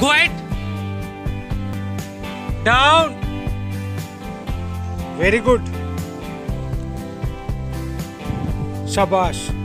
Go ahead. Down. Very good. Shabash.